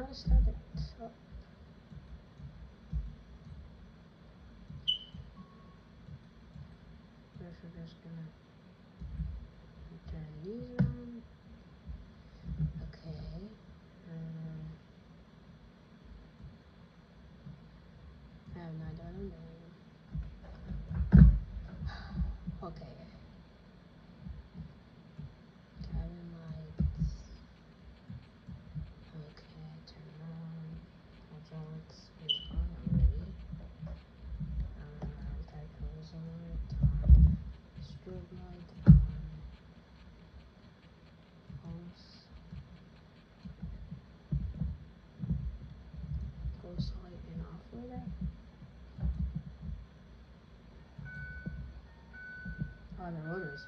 not start at top. First we're just gonna turn these on. Okay. Um, I have not done. on the rotors,